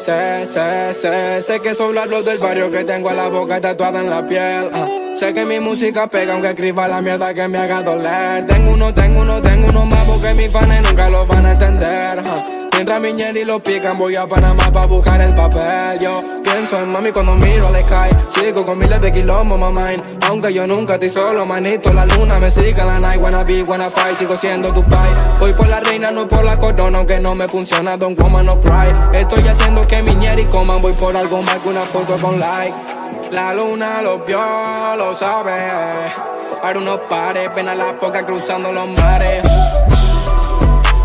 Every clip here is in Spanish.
Sé, sé, sé, sé que son los del barrio que tengo a la boca tatuada en la piel. Ah, sé que mi música pega aunque escriba la mierda que me haga doler. Tengo uno, tengo uno, tengo uno más porque mis fans nunca lo van a entender. Ah. Mientras mi y lo pican, voy a Panamá pa' buscar el papel. Yo pienso en mami cuando miro le cae. Sigo con miles de kilómetros, mamá. Aunque yo nunca estoy solo, manito. La luna me sigue la night. Wanna be, wanna fight. Sigo siendo tu pai. Voy por la reina, no por la corona. Aunque no me funciona, don't come no cry. Estoy haciendo Voy por algo más que una foto con like. La luna lo vio, lo sabe. Ahora unos pares, pena la poca cruzando los mares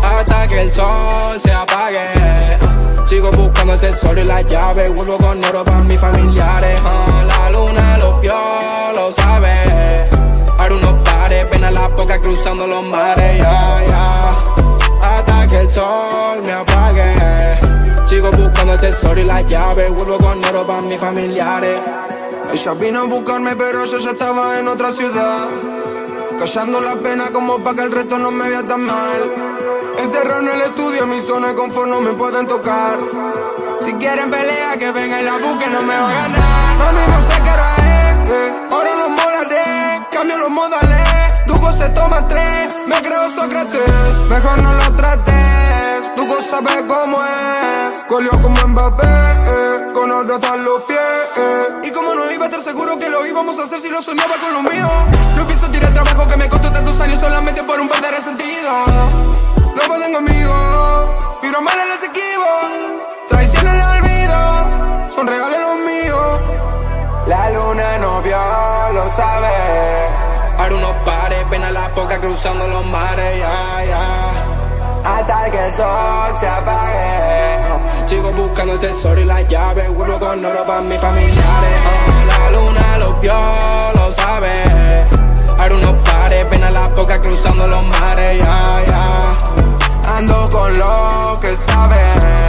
hasta que el sol se apague. Sigo buscando el tesoro y la llave. Vuelvo con oro para mis familiares. Ah, la luna lo vio, lo sabe. Ahora unos pares, pena la poca cruzando los mares. Tesoro y la llave. Vuelvo con oro para mis familiares. Ella vino a buscarme, pero yo ya estaba en otra ciudad. Callando la pena como para que el resto no me vea tan mal. Encerrado en el estudio, mi zona de confort no me pueden tocar. Si quieren pelea, que venga y la busquen, no me va a ganar. Mami, no sé qué hora es, eh. ahora los molaré, cambio los modales. Dugo se toma tres, me creo Sócrates. Mejor no lo trates, Dugo sabe cómo es. Colió como Mbappé, eh. con otro los pies. Eh. Y como no iba a estar seguro que lo íbamos a hacer si lo soñaba con lo mío. No pienso tirar trabajo que me costó tantos años solamente por un par de resentidos no pueden conmigo. Vibro mal en el equivo, traición en el olvido, son regalos los míos. La luna no vio, lo sabe. Ahora unos pares, pena la poca cruzando los mares, ya, ya. Hasta que el sol se apague. Sigo buscando el tesoro y la llave. Vuelvo con oro para mis familiares. la luna lo vio, lo sabe. Ahora unos pares, pena la poca cruzando los mares, ya, ya. Ando con lo que saben,